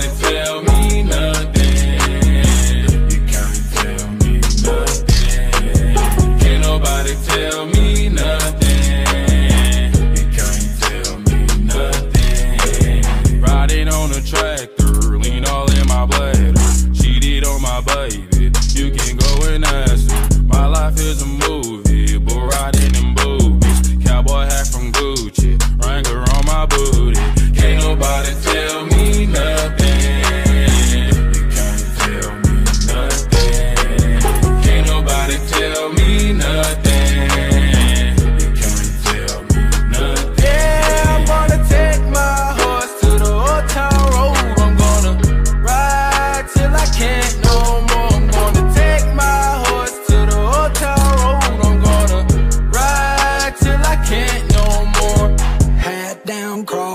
Can't nobody